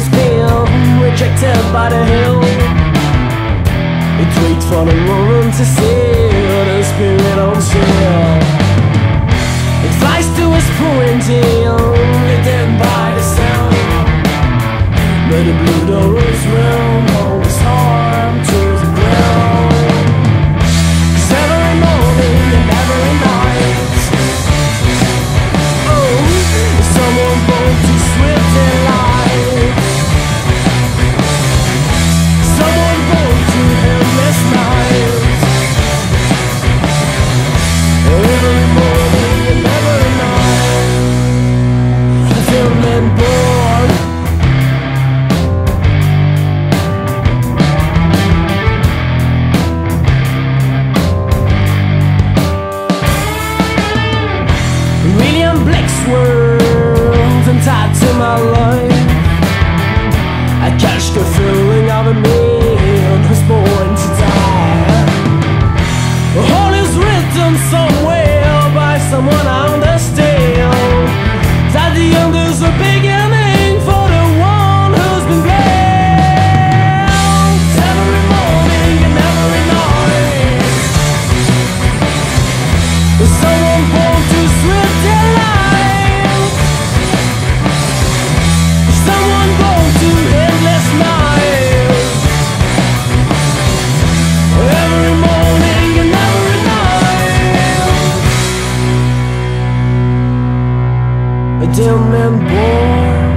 this pill Rejected by the hill. It waits for the moment to see Deu-me embora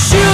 Shoot.